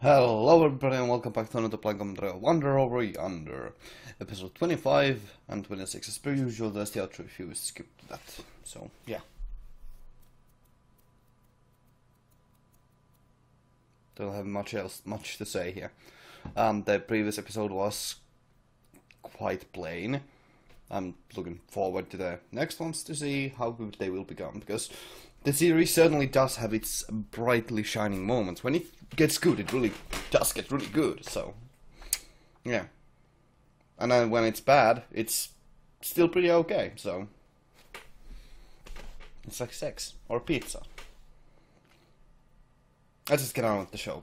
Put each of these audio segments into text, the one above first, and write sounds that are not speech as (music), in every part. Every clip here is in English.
Hello everybody and welcome back to another Plank Trail Wander Over Yonder. Episode 25 and 26 as per usual, there's the outro if you skipped that. So, yeah. Don't have much else, much to say here. Um, the previous episode was quite plain. I'm looking forward to the next ones to see how good they will become because the series certainly does have its brightly shining moments. When it gets good, it really does get really good. So, yeah. And then when it's bad, it's still pretty okay. So, it's like sex or pizza. Let's just get on with the show.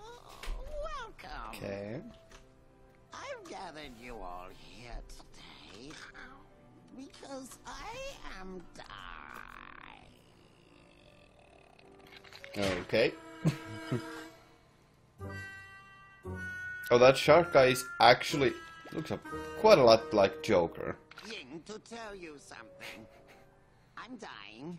Oh, welcome. Okay. Gathered you all here today because I am dying. Okay. oh, that shark guy is actually looks a, quite a lot like Joker. Ying, to tell you something. I'm dying.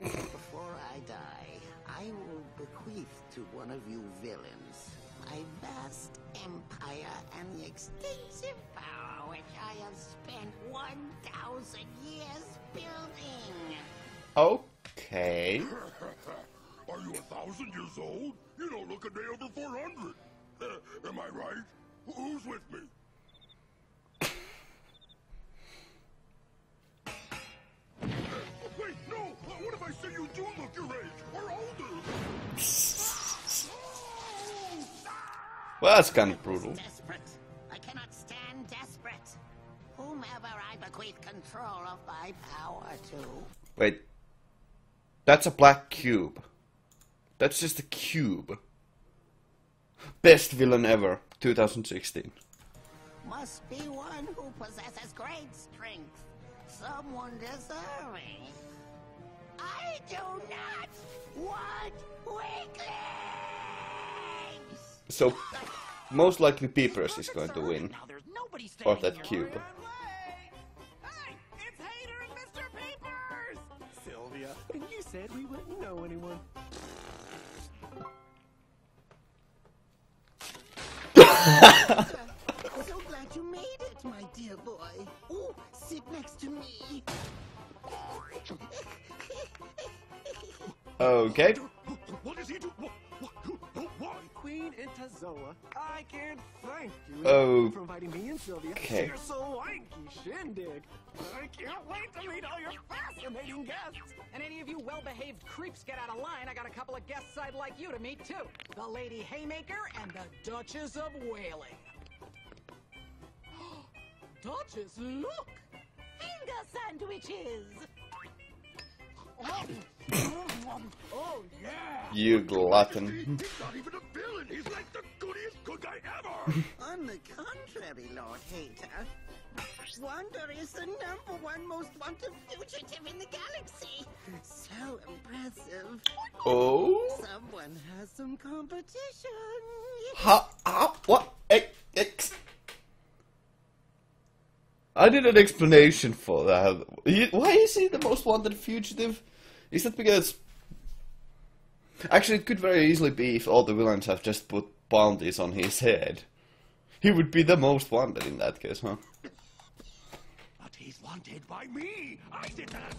Before I die, I will bequeath to one of you villains my vast empire and the extensive power which I have spent 1,000 years building. Okay. Are you a thousand years old? You don't look a day over 400. (laughs) Am I right? Who's with me? (laughs) Wait, no! What if I say you do look your age or older? (laughs) Well, that's kind of brutal. Desperate. I cannot stand desperate. Whomever I bequeath control of my power to. Wait. That's a black cube. That's just a cube. Best villain ever, 2016. must be one who possesses great strength. Someone deserving. I do not want weaklings! So, (laughs) most likely Peepers is going to win. Now there's nobody Or that cube. Hey, it's Hater and Mr. Peepers! Sylvia, and you said we wouldn't know anyone. So glad you made it, my dear boy. Ooh, sit next to me. Okay. (laughs) Intazoa, I can't thank you Oh. for inviting me and Sylvia Okay. to your swanky shindig. I can't wait to meet all your fascinating guests. And any of you well-behaved creeps get out of line, I got a couple of guests I'd like you to meet too. The Lady Haymaker and the Duchess of Whaling. (gasps) Duchess, look! Finger sandwiches! (gasps) Oh! You glutton. He's not even a villain. He's like the goodiest good guy ever. (laughs) On the contrary, Lord Hater, Wander is the number one most wanted fugitive in the galaxy. So impressive. Oh? Someone has some competition. How? How? What? Hey, ex- I need an explanation for that. Why is he the most wanted fugitive? Is that because... Actually, it could very easily be if all the villains have just put bounties on his head. He would be the most wanted in that case, huh? but he's wanted by me. I did that.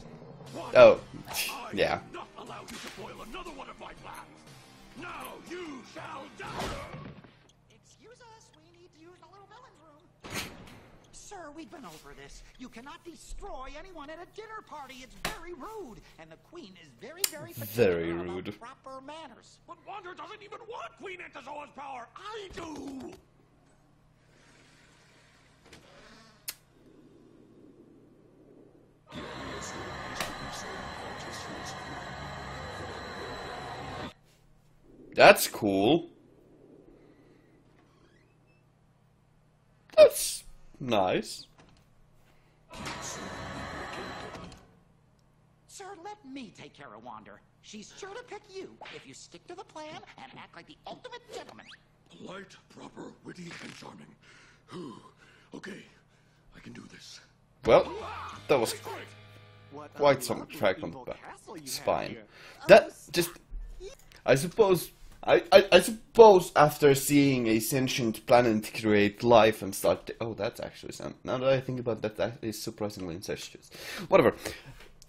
Oh, I yeah. not allow you to foil another one of my plans. Now you shall die. Sir, we've been over this. You cannot destroy anyone at a dinner party. It's very rude. And the queen is very, very particular Very about rude. proper manners. But Wander doesn't even want Queen Antizoa's power. I do. That's cool. That's nice. Sir, let me take care of Wander. She's sure to pick you if you stick to the plan and act like the ultimate gentleman. Polite, proper, witty, and charming. Whew. Okay, I can do this. Well, that was Great. What a quite some lovely track on evil the castle you have spine. That just, I suppose, I, I, suppose after seeing a sentient planet create life and start, oh, that's actually some. Now that I think about that, that is surprisingly incestuous. Whatever.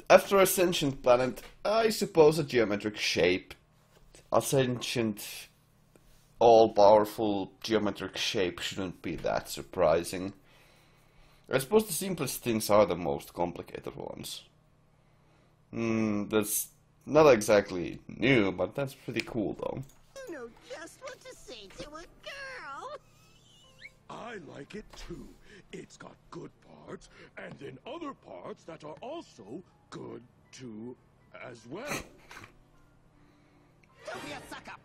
After a sentient planet, I suppose a geometric shape, a sentient, all-powerful geometric shape shouldn't be that surprising. I suppose the simplest things are the most complicated ones. Hmm, that's not exactly new, but that's pretty cool though. Know just what to say to a girl. I like it too. It's got good parts, and then other parts that are also good too, as well. Don't be a suck up.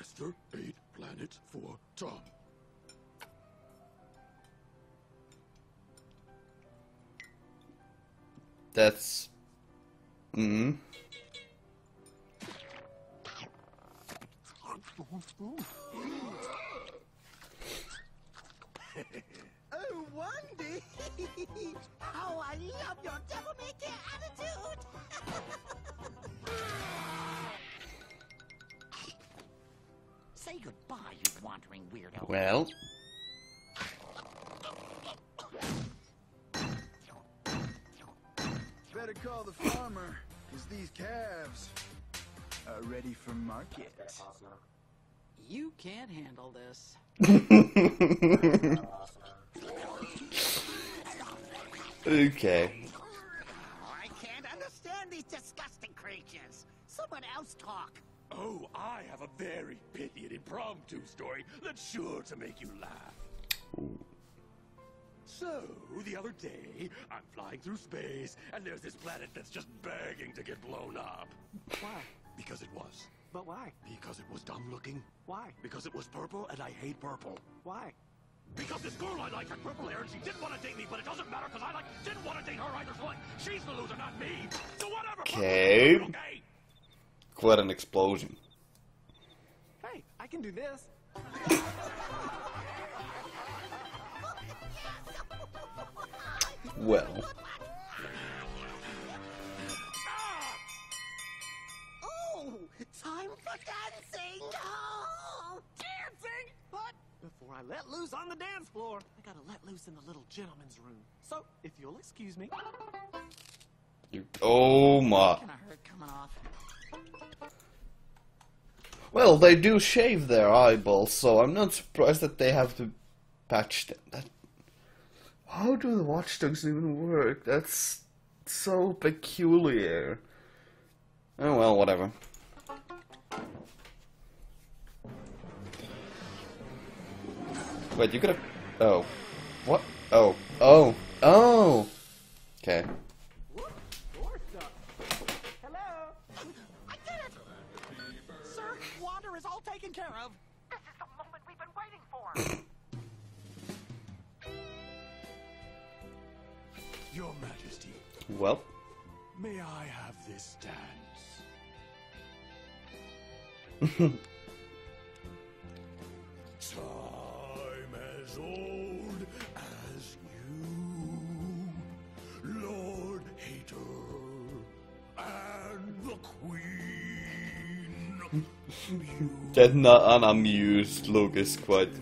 Esther, eight planets for Tom. That's. Hmm. (laughs) Oh, Wendy! (laughs) How I love your devil may care attitude! (laughs) Say goodbye, you wandering weirdo. Well, Better call the farmer, because these calves are ready for market. You can't handle this. (laughs) okay. I can't understand these disgusting creatures. Someone else talk. Oh, I have a very pithy and impromptu story that's sure to make you laugh. So, the other day, I'm flying through space, and there's this planet that's just begging to get blown up. Why? Because it was. But why? Because it was dumb looking. Why? Because it was purple, and I hate purple. Why? Because this girl I like had purple hair, and she didn't want to date me, but it doesn't matter, because I like didn't want to date her either, so like, she's the loser, not me. So whatever. purple Okay. is okay. Quite an explosion. Hey, I can do this. Well, Oh, time for dancing! Oh! Dancing? But before I let loose on the dance floor, I gotta let loose in the little gentleman's room. So, if you'll excuse me. you. Oh my. Coming off. Well, they do shave their eyeballs, so I'm not surprised that they have to patch them. That... How do the watchdogs even work? That's so peculiar. Oh well, whatever. Wait, you could have. Oh. What? Oh. Oh. Oh! Okay. Hello? I did it! Sir, Wander is all taken care of. This is the moment we've been waiting for. (laughs) Your Majesty, Well. may I have this dance? (laughs) Time as old as you, Lord Hater, and the Queen. (laughs) That not unamused look is quite.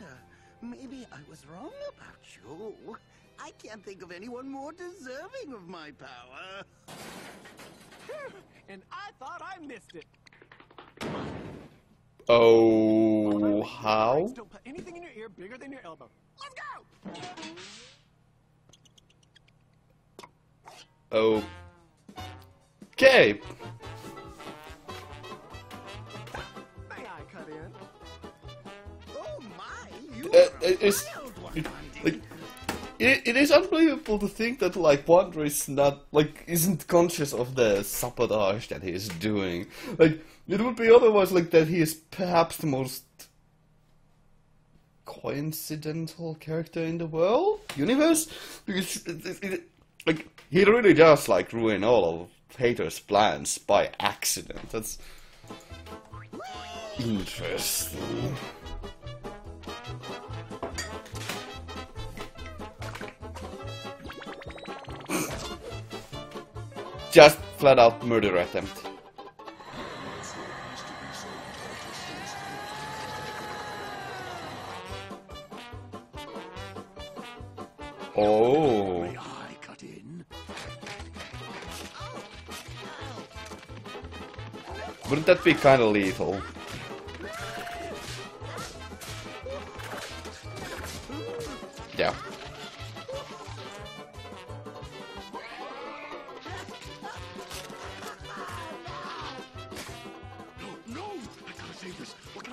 Lord maybe I was wrong about you. I can't think of anyone more deserving of my power. (laughs) And I thought I missed it. Oh, how? Don't put anything in your ear bigger than your elbow. Let's go! Okay. It's- it- like, it, it is unbelievable to think that like Wander is not like isn't conscious of the sabotage that he is doing. Like it would be otherwise like that he is perhaps the most coincidental character in the world universe because it, it, like he really does like ruin all of Hater's plans by accident. That's interesting. Just flat out murder attempt. Oh. Wouldn't that be kind of lethal?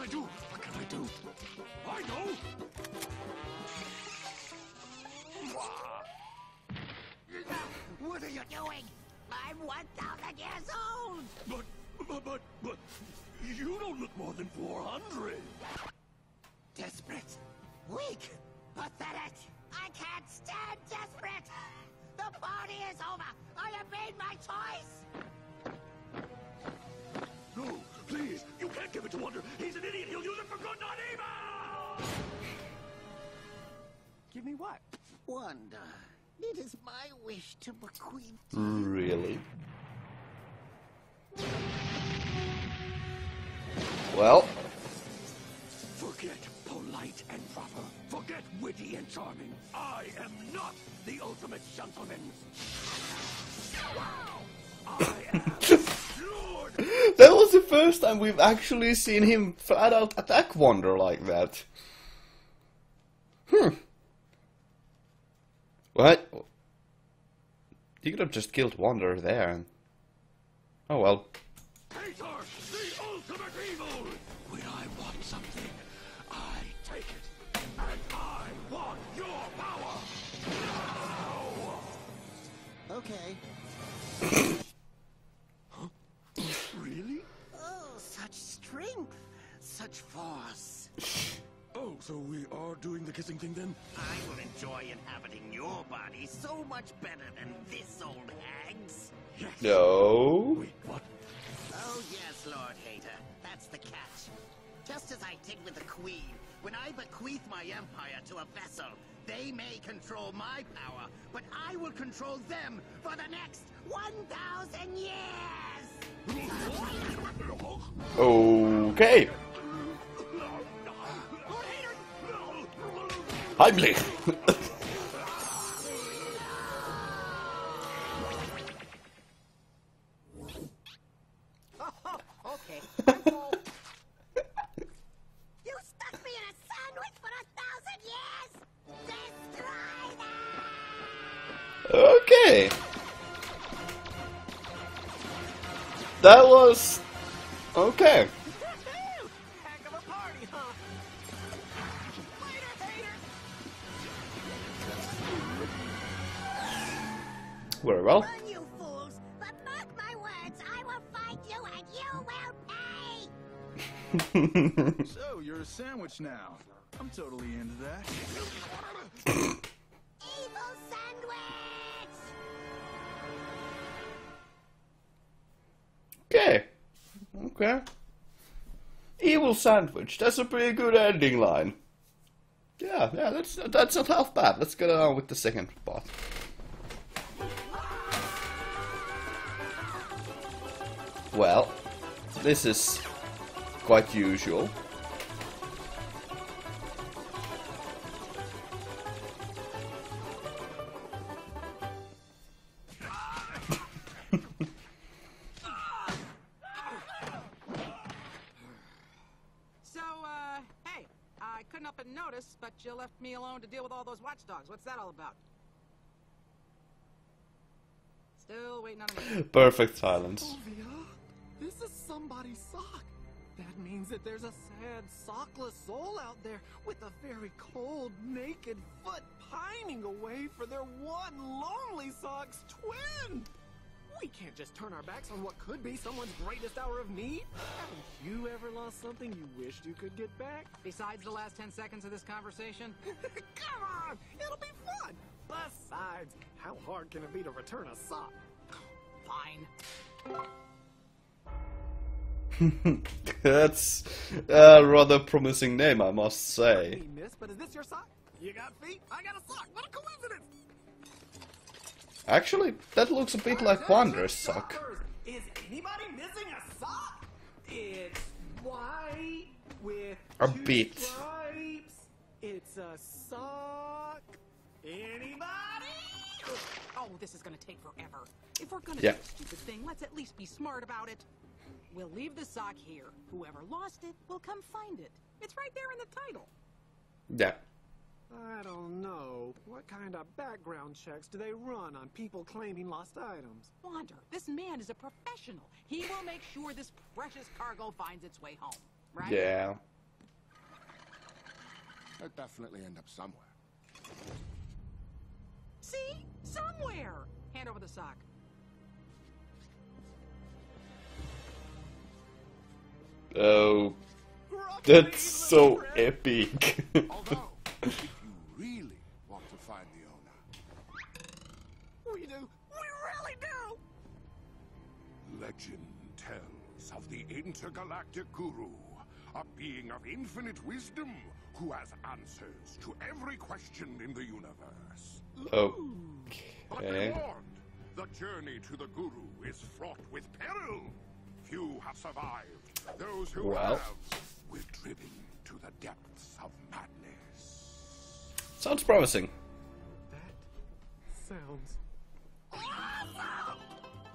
I do? What can I do? I know! What are you doing? I'm 1,000 years old! But, but, but, but, you don't look more than 400. Desperate. Weak. Pathetic. I can't stand desperate. The party is over. I have made my choice. No, please, you can't give it to Wander. He's an idiot. He'll use it for good, not evil! Give me what? Wander. It is my wish to bequeath mm, Really? Well, Forget polite and proper. Forget witty and charming. I am not the ultimate gentleman. (laughs) I am Lord. That was the first time we've actually seen him flat out attack Wander like that. Hmm. What? You could have just killed Wander there. Oh well. Hater, the ultimate evil. When I want something, I take it. And I want your power. Now. Okay. (laughs) force. (laughs) Oh, so we are doing the kissing thing then? I will enjoy inhabiting your body so much better than this old hag's. Yes. No. Wait, what? Oh, yes, Lord Hater. That's the catch. Just as I did with the Queen, when I bequeath my empire to a vessel, they may control my power, but I will control them for the next 1,000 years! (laughs) Okay. Them! Okay. That was okay. So, you're a sandwich now. I'm totally into that. Evil sandwich! Okay. Okay. Evil sandwich. That's a pretty good ending line. Yeah, yeah, that's that's not half bad. Let's get on with the second part. Well, this is quite usual. So, uh, hey, I couldn't help but notice, but you left me alone to deal with all those watchdogs. What's that all about? Still waiting on answer. Perfect silence. Means that there's a sad, sockless soul out there with a very cold, naked foot pining away for their one lonely sock's twin. We can't just turn our backs on what could be someone's greatest hour of need. Haven't you ever lost something you wished you could get back? Besides the last 10 seconds of this conversation, (laughs) Come on! It'll be fun! Besides, how hard can it be to return a sock? fine. (laughs) That's a rather promising name, I must say. Me, miss, but is this your sock? You got feet? I got a sock. What a coincidence! Actually, that looks a bit like Wanderer's sock. Shoppers, Is anybody missing a sock? It's white with A two bit. stripes. It's a sock. Anybody? Oh, this is gonna take forever. If we're gonna Yeah. do a stupid thing, let's at least be smart about it. We'll leave the sock here. Whoever lost it will come find it. It's right there in the title. Yeah. I don't know. What kind of background checks do they run on people claiming lost items? Wander, this man is a professional. He will make sure this precious cargo finds its way home. Right? Yeah. They'll definitely end up somewhere. See? Somewhere. Hand over the sock. Oh, that's so epic. Although, if you really want to find the owner, We do. We really do. legend tells of the intergalactic guru, a being of infinite wisdom who has answers to every question in the universe. But be Okay. warned, the journey to the guru is fraught with peril. Few have survived. Those who Well. have will driven to the depths of madness. Sounds promising. That sounds awesome.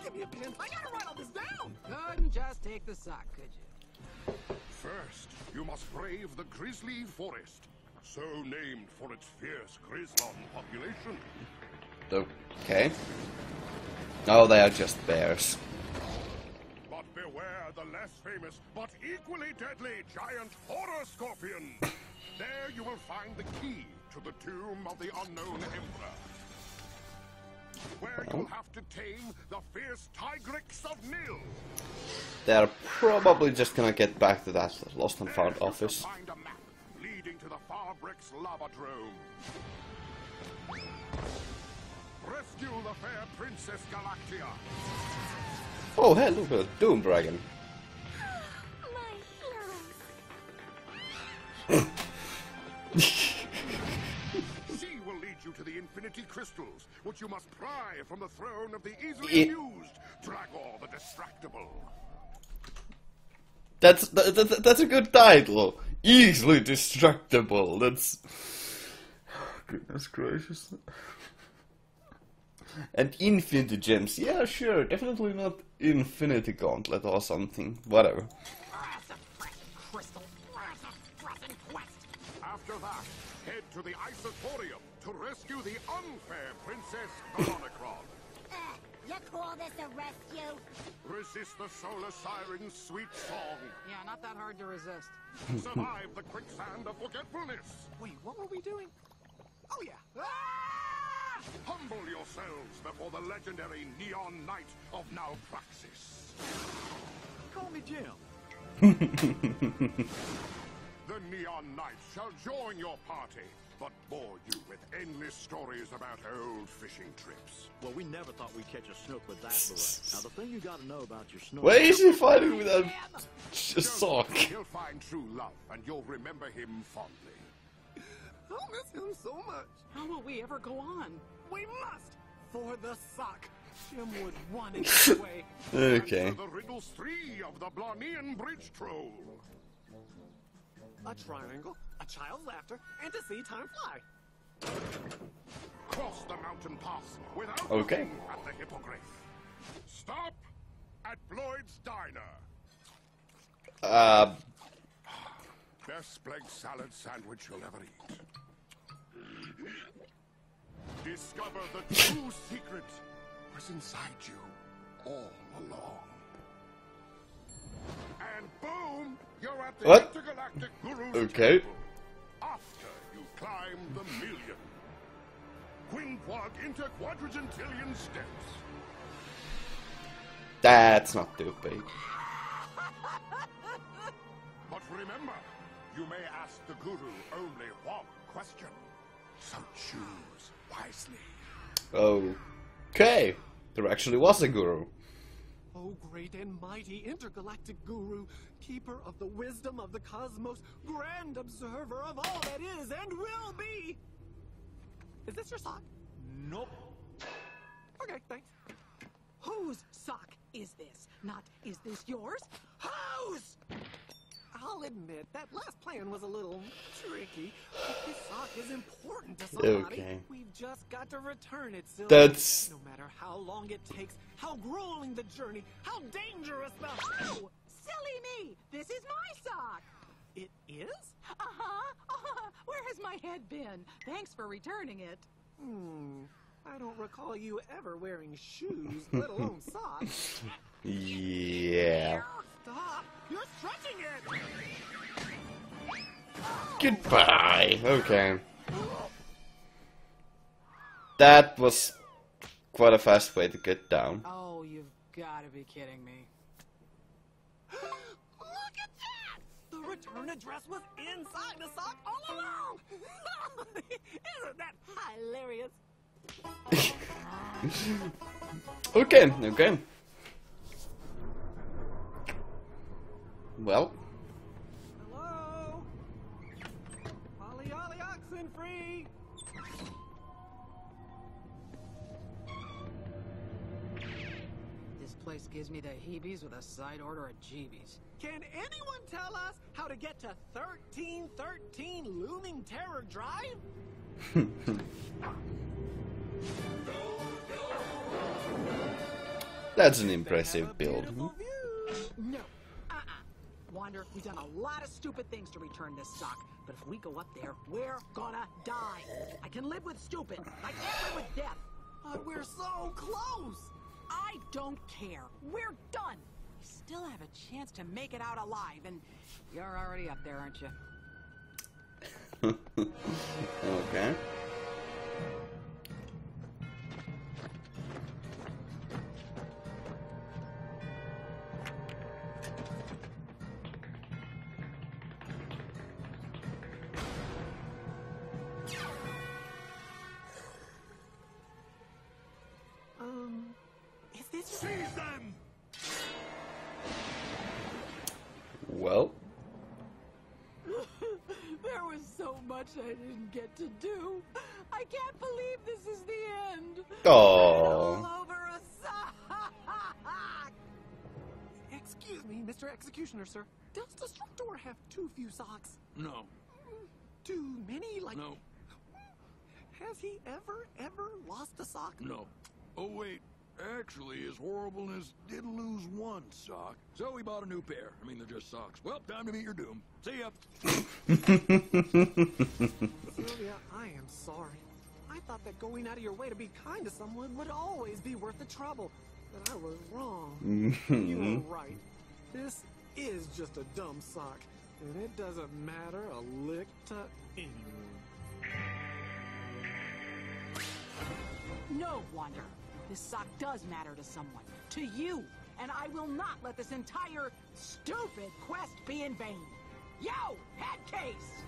Give me a pen. I gotta write all this down. Couldn't just take the sock, could you? First, you must brave the Grizzly Forest, so named for its fierce Grizzlon population. Okay. Oh, they are just bears. Beware the less famous, but equally deadly giant horror scorpion. there you will find the key to the tomb of the unknown emperor. Where you'll have to tame the fierce Tigrix of Nil. They're probably just gonna get back to that lost and found office. find a map leading to the Farbrix lava drome. Rescue the fair Princess Galactia. Oh, hey, look at Doom Dragon. She will lead you to the Infinity Crystals, which you must pry from the throne of the easily It- Dragor the Distractable. That's that, that, that's a good title. Easily destructible. That's (sighs) goodness gracious. And Infinity Gems. Yeah, sure. Definitely not Infinity Gauntlet or something. Whatever. Crystal. Present quest. After that, head to the Isotorium to rescue the unfair Princess Veronicron. Uh, (laughs) you call this a rescue? Resist the Solar Siren's sweet song. Yeah, not that hard to resist. Survive the quicksand of forgetfulness. Wait, what were we doing? Oh yeah. Ah! Humble yourselves before the legendary Neon Knight of Naupraxis. Call me Jim. (laughs) The Neon Knight shall join your party, but bore you with endless stories about old fishing trips. Well, we never thought we'd catch a snook with that lure. Now, the thing you gotta know about your snook... Why is he fighting with a j- Don't sock? He'll find true love, and you'll remember him fondly. I'll miss him so much. How will we ever go on? We must for the sock. Jim would want it (laughs) this way. Okay. Answer the riddles three of the Blanian Bridge Troll. A triangle, a child's laughter, and to see time fly. Cross the mountain pass without Okay. at the hippogriff. Stop at Bloyd's Diner. Uh, Best egg salad sandwich you'll ever eat. Discover the true secret was inside you all along. And boom, you're at the What? intergalactic guru's Okay. temple. After you climb the million. Quinquag interquadragentillion steps. That's not too big. (laughs) But remember, you may ask the guru only one question. So choose wisely. Okay. There actually was a guru. Oh, great and mighty intergalactic guru, keeper of the wisdom of the cosmos, grand observer of all that is and will be. Is this your sock? Nope. Okay, thanks. Whose sock is this? Not, is this yours? Whose? I'll admit that last plan was a little tricky, but this sock is important to somebody. Okay. We've just got to return it, Sylvie. That's- No matter how long it takes, how grueling the journey, how dangerous the... Oh, silly me! This is my sock! It is? Uh-huh. uh-huh. Where has my head been? Thanks for returning it. Hmm. I don't recall you ever wearing shoes, let alone (laughs) socks. Yeah. Stop! You're stretching it! Goodbye. Okay. That was quite a fast way to get down. Oh, you've got to be kidding me. (gasps) Look at that! The return address was inside the sock all along! (laughs) Isn't that hilarious? (laughs) Okay, okay. Well, Hello? Ollie Ollie oxen free! This place gives me the heebies with a side order of jeebies. Can anyone tell us how to get to 1313 Looming Terror Drive? (laughs) that's an impressive build. No. Wander, we've done a lot of stupid things to return this sock, but if we go up there, we're gonna die. I can live with stupid. I can't live with death. But we're so close! I don't care. We're done. We still have a chance to make it out alive, and you're already up there, aren't you? (laughs) Okay. Much I didn't get to do. I can't believe this is the end. oh, All over a sock. Excuse me, Mr. Executioner, sir. Does Destructor have too few socks? No, Too many? Like, no, has he ever, ever lost a sock? no. Oh, wait. Actually, his horribleness did lose one sock. So we bought a new pair. I mean, they're just socks. Well, time to meet your doom. See ya. Sylvia, I am sorry. I thought that going out of your way to be kind to someone would always be worth the trouble. But I was wrong. (laughs) Mm-hmm. you were right. This is just a dumb sock. And it doesn't matter a lick to anyone. No, Wander. This sock does matter to someone. To you. And I will not let this entire stupid quest be in vain. Yo, head case!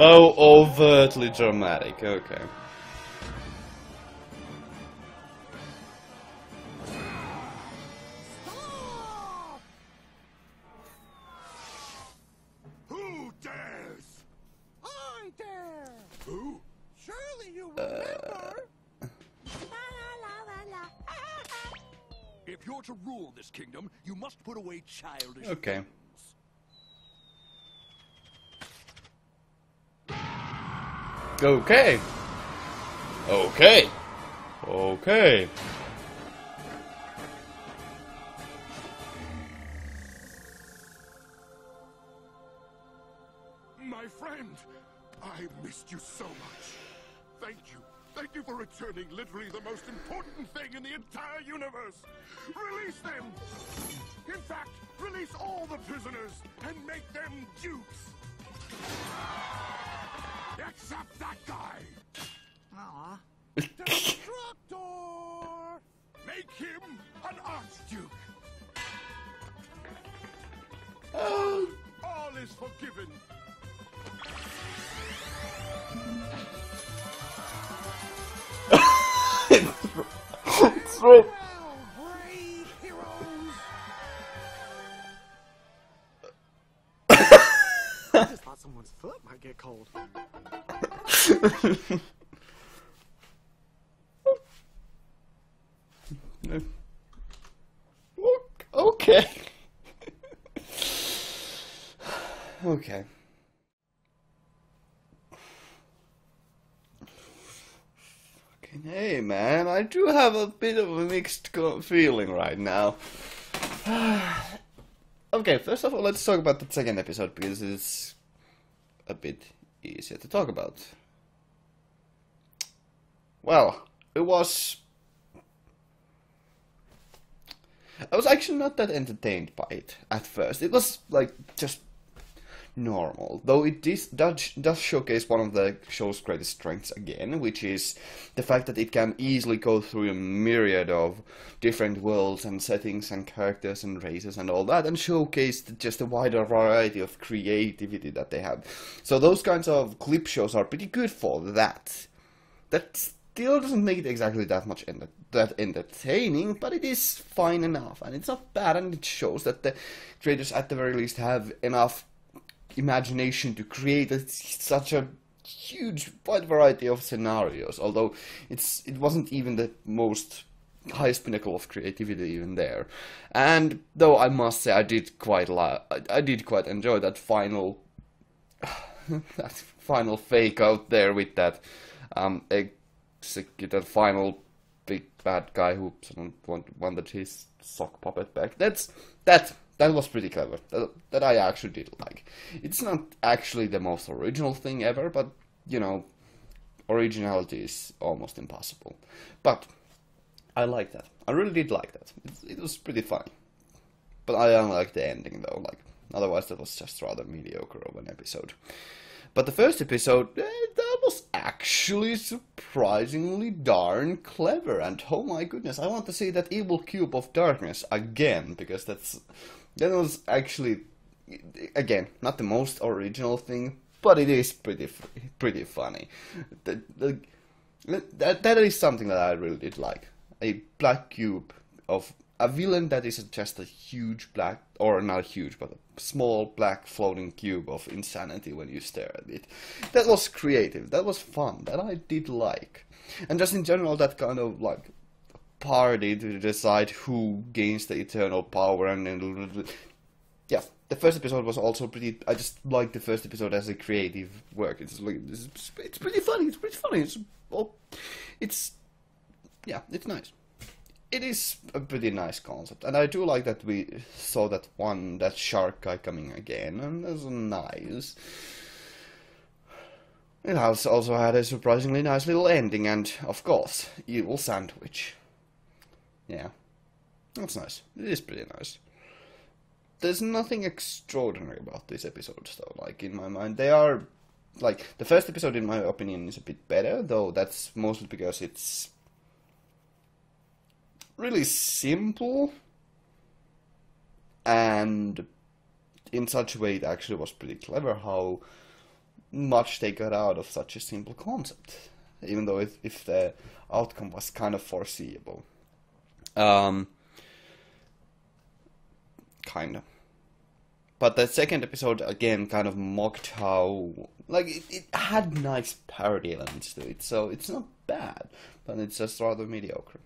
oh, overtly dramatic. Okay. To rule this kingdom, you must put away childish. Okay. Okay. Okay. Okay. That guy. Aw. Destructor! Make him an archduke. All is forgiven. it's right. I just thought someone's foot might get cold. (laughs) Okay. okay. Fucking hey, man, I do have a bit of a mixed feeling right now. (sighs) okay, first of all, let's talk about the second episode because it's a bit easier to talk about. Well, it was I was actually not that entertained by it at first. It was like just normal, though it is, does, does showcase one of the show's greatest strengths again, which is the fact that it can easily go through a myriad of different worlds and settings and characters and races and all that, and showcase just a wider variety of creativity that they have. So those kinds of clip shows are pretty good for that. That still doesn't make it exactly that much enter- that entertaining, but it is fine enough, and it's not bad, and it shows that the creators at the very least have enough imagination to create a, such a huge wide variety of scenarios. Although it's it wasn't even the most highest pinnacle of creativity even there, and though I must say I did quite I, I did quite enjoy that final (sighs) that final fake out there with that um executed final big bad guy who wanted his sock puppet back. That's that that was pretty clever. That, that I actually did like. It's not actually the most original thing ever, but you know, originality is almost impossible. But I like that. I really did like that. It, it was pretty funny. But I don't like the ending though. Like otherwise, that was just rather mediocre of an episode. But the first episode, eh, that was actually surprisingly darn clever. And oh my goodness, I want to see that evil cube of darkness again because that's that was actually again not the most original thing, but it is pretty pretty funny. The, that that is something that I really did like. A black cube of a villain that is just a huge black, or not huge, but a small black floating cube of insanity when you stare at it. That was creative. That was fun. That I did like. And just in general, that kind of like party to decide who gains the eternal power and yeah the first episode was also pretty i just like the first episode as a creative work it's like it's, it's pretty funny it's pretty funny it's well, it's yeah it's nice it is a pretty nice concept and i do like that we saw that one that shark guy coming again and that's nice. It has also had a surprisingly nice little ending and of course evil sandwich. Yeah. That's nice. It is pretty nice. There's nothing extraordinary about these episodes though. Like in my mind they are like the first episode in my opinion is a bit better though that's mostly because it's really simple and in such a way it actually was pretty clever how much they got out of such a simple concept even though if, if the outcome was kind of foreseeable. Um kind of but the second episode again kind of mocked how like it, it had nice parody elements to it so it's not bad but it's just rather mediocre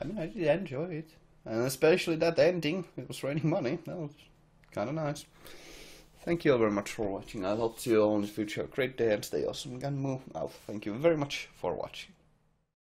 I mean I did enjoy it. And especially that ending it was raining money. That was kind of nice. Thank you all very much for watching. I hope you all in the future. A great day and stay awesome. Move out thank you very much for watching